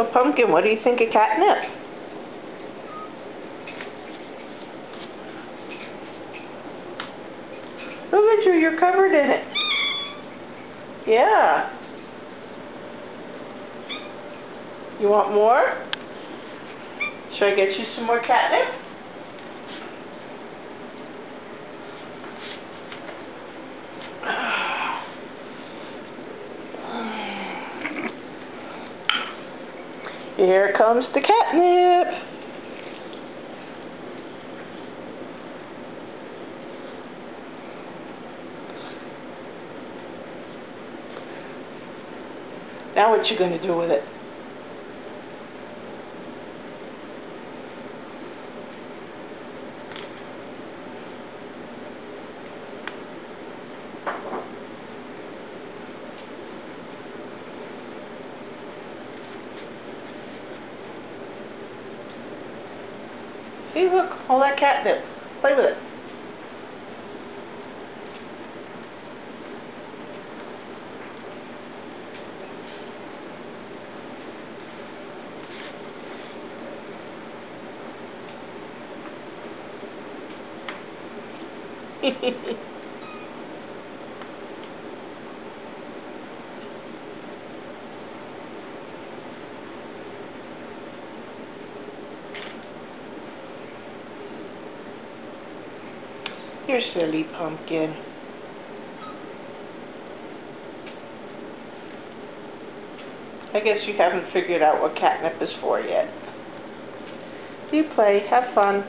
So, Pumpkin, what do you think of catnip? Look at you, you're covered in it. Yeah. You want more? Should I get you some more catnip? Here comes the catnip. Now what you going to do with it? See, look, all that catnip. Play with it. You're silly pumpkin. I guess you haven't figured out what catnip is for yet. You play, have fun.